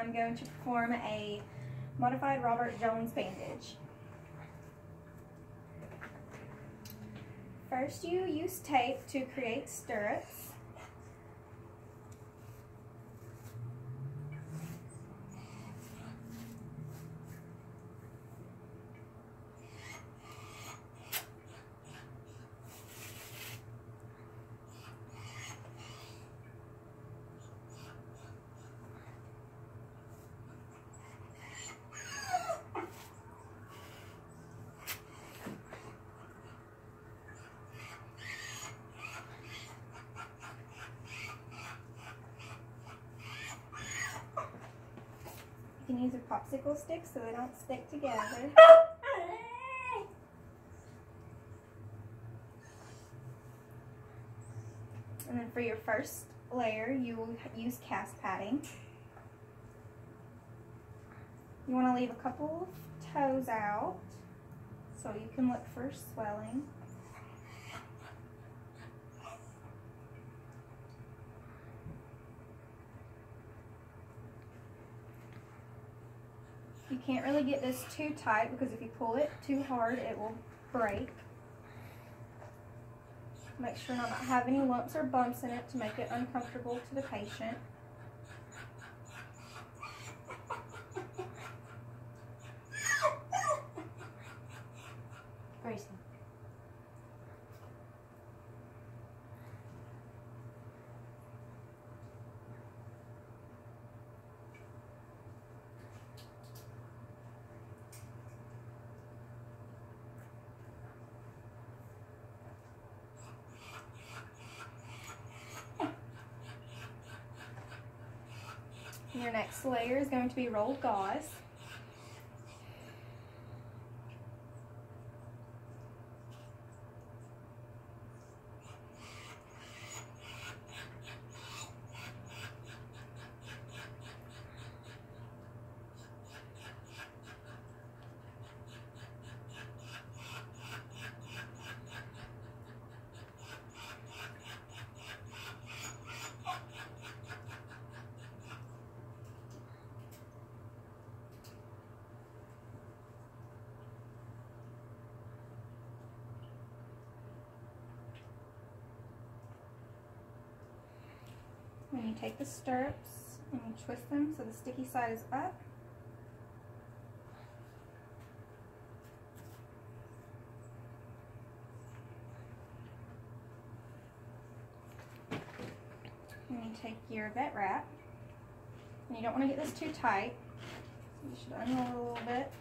I'm going to perform a modified Robert Jones bandage. First you use tape to create stirrups. Can use a popsicle stick so they don't stick together. And then for your first layer, you will use cast padding. You want to leave a couple of toes out so you can look for swelling. You can't really get this too tight because if you pull it too hard, it will break. Make sure not to have any lumps or bumps in it to make it uncomfortable to the patient. Your next layer is going to be rolled gauze. Then you take the stirrups and you twist them so the sticky side is up. And you take your vet wrap. And you don't want to get this too tight. So you should unroll a little bit.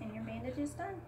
And your bandage is done.